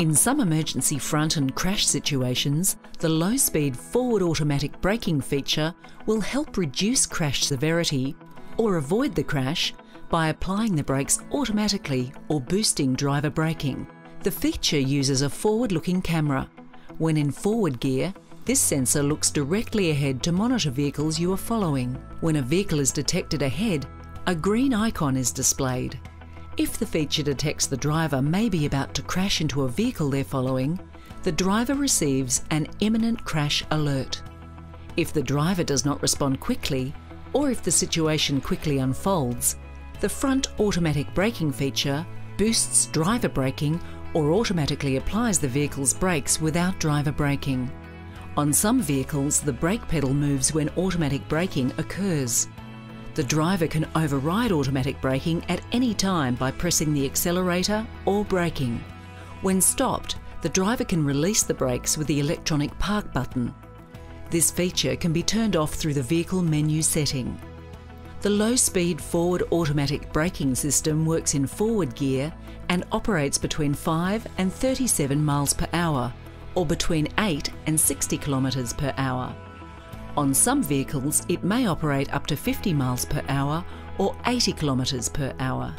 In some emergency front and crash situations, the low speed forward automatic braking feature will help reduce crash severity or avoid the crash by applying the brakes automatically or boosting driver braking. The feature uses a forward looking camera. When in forward gear, this sensor looks directly ahead to monitor vehicles you are following. When a vehicle is detected ahead, a green icon is displayed. If the feature detects the driver may be about to crash into a vehicle they're following, the driver receives an imminent crash alert. If the driver does not respond quickly, or if the situation quickly unfolds, the front automatic braking feature boosts driver braking or automatically applies the vehicle's brakes without driver braking. On some vehicles, the brake pedal moves when automatic braking occurs. The driver can override automatic braking at any time by pressing the accelerator or braking. When stopped, the driver can release the brakes with the electronic park button. This feature can be turned off through the vehicle menu setting. The low speed forward automatic braking system works in forward gear and operates between 5 and 37 miles per hour or between 8 and 60 kilometres per hour. On some vehicles, it may operate up to 50 miles per hour or 80 kilometres per hour.